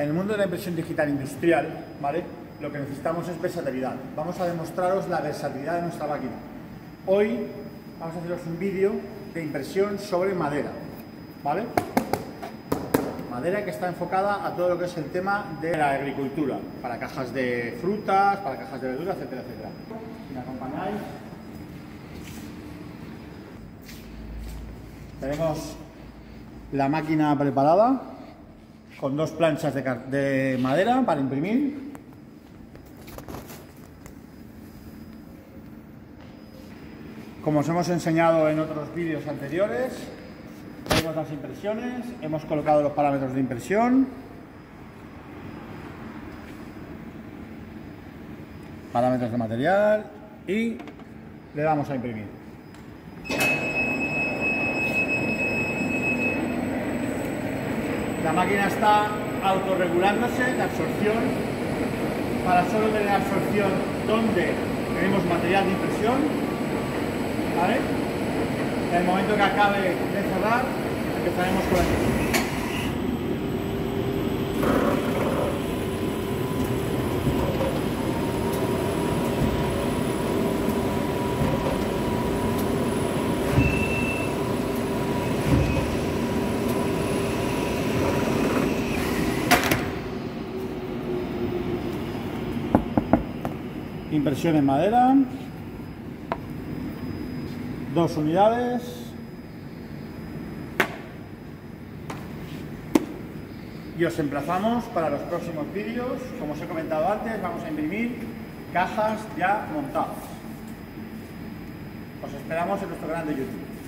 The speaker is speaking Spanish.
En el mundo de la impresión digital industrial, ¿vale? Lo que necesitamos es versatilidad. Vamos a demostraros la versatilidad de nuestra máquina. Hoy vamos a haceros un vídeo de impresión sobre madera, ¿vale? Madera que está enfocada a todo lo que es el tema de la agricultura, para cajas de frutas, para cajas de verduras, etcétera, etcétera. Si me acompañáis, tenemos la máquina preparada con dos planchas de, de madera para imprimir. Como os hemos enseñado en otros vídeos anteriores, tenemos las impresiones, hemos colocado los parámetros de impresión, parámetros de material y le damos a imprimir. La máquina está autorregulándose la absorción para solo tener absorción donde tenemos material de impresión. ¿Vale? En el momento que acabe de cerrar, empezaremos con la Impresión en madera. Dos unidades. Y os emplazamos para los próximos vídeos. Como os he comentado antes, vamos a imprimir cajas ya montadas. Os esperamos en nuestro canal de YouTube.